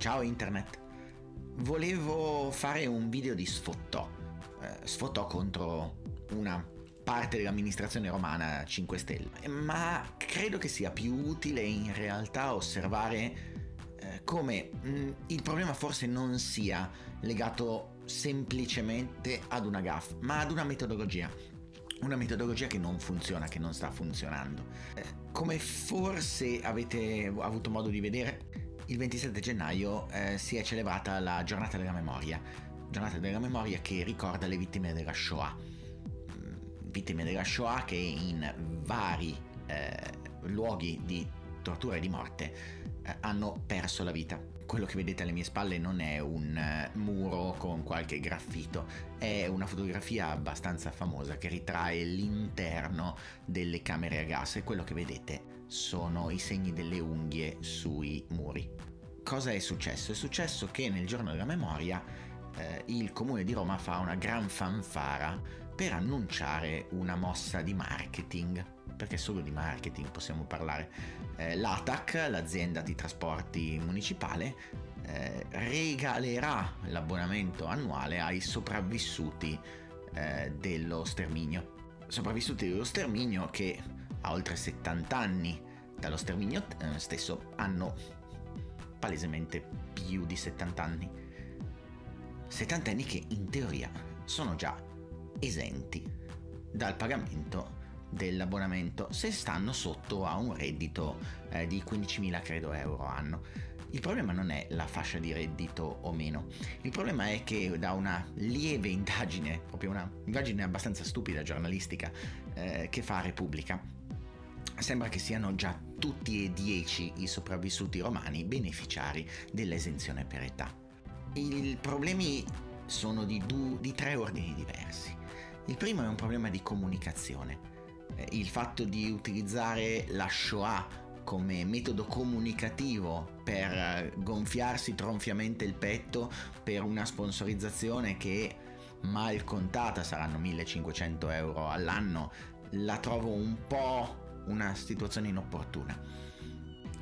Ciao internet. Volevo fare un video di sfottò. Eh, sfottò contro una parte dell'amministrazione romana 5 Stelle, ma credo che sia più utile in realtà osservare eh, come mh, mm, il problema forse non sia legato semplicemente ad una gaff, ma ad una metodologia. Una metodologia che non funziona, che non sta funzionando. Eh, come forse avete avuto modo di vedere, il 27 gennaio eh, si è celebrata la giornata della memoria, giornata della memoria che ricorda le vittime della Shoah. Mm, vittime della Shoah che in vari eh, luoghi di tortura e di morte hanno perso la vita. Quello che vedete alle mie spalle non è un uh, muro con qualche graffito, è una fotografia abbastanza famosa che ritrae l'interno delle camere a gas e quello che vedete sono i segni delle unghie sui muri. Cosa è successo? È successo che nel giorno della memoria eh, il comune di Roma fa una gran fanfara per annunciare una mossa di marketing, perché solo di marketing possiamo parlare. Eh, L'ATAC, l'azienda di trasporti municipale, eh, regalerà l'abbonamento annuale ai sopravvissuti eh, dello sterminio. Sopravvissuti dello sterminio che a oltre 70 anni dallo sterminio eh, stesso hanno palesemente più di 70 anni. 70 anni che in teoria sono già esenti dal pagamento dell'abbonamento se stanno sotto a un reddito eh, di 15.000 credo euro anno. Il problema non è la fascia di reddito o meno, il problema è che da una lieve indagine, proprio una indagine abbastanza stupida giornalistica eh, che fa Repubblica, sembra che siano già tutti e dieci i sopravvissuti romani beneficiari dell'esenzione per età. I problemi sono di, du- di tre ordini diversi. Il primo è un problema di comunicazione. Eh, il fatto di utilizzare la Shoah come metodo comunicativo per gonfiarsi tronfiamente il petto per una sponsorizzazione che mal contata saranno 1500 euro all'anno, la trovo un po' una situazione inopportuna.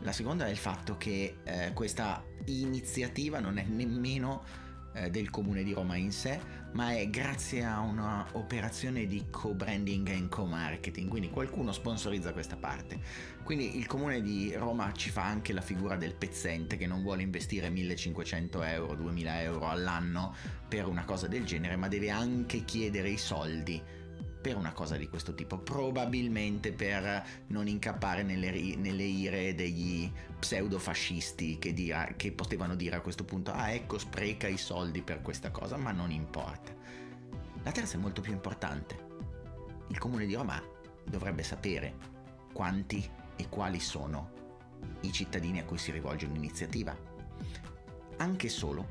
La seconda è il fatto che eh, questa iniziativa non è nemmeno eh, del comune di Roma in sé, ma è grazie a un'operazione di co-branding e co-marketing, quindi qualcuno sponsorizza questa parte. Quindi il comune di Roma ci fa anche la figura del pezzente che non vuole investire 1500 euro, 2000 euro all'anno per una cosa del genere, ma deve anche chiedere i soldi per una cosa di questo tipo, probabilmente per non incappare nelle, nelle ire degli pseudofascisti che, dire, che potevano dire a questo punto, ah ecco spreca i soldi per questa cosa, ma non importa. La terza è molto più importante. Il comune di Roma dovrebbe sapere quanti e quali sono i cittadini a cui si rivolge un'iniziativa, anche solo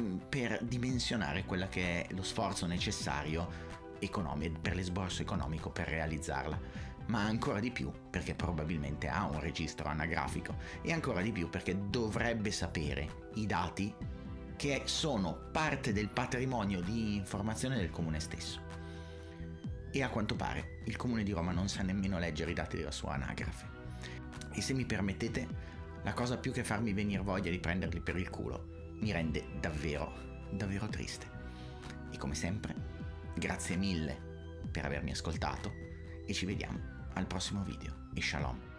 mm, per dimensionare quello che è lo sforzo necessario economico, per l'esborso economico per realizzarla, ma ancora di più perché probabilmente ha un registro anagrafico e ancora di più perché dovrebbe sapere i dati che sono parte del patrimonio di informazione del comune stesso. E a quanto pare il comune di Roma non sa nemmeno leggere i dati della sua anagrafe. E se mi permettete, la cosa più che farmi venire voglia di prenderli per il culo mi rende davvero, davvero triste. E come sempre, Grazie mille per avermi ascoltato e ci vediamo al prossimo video e shalom.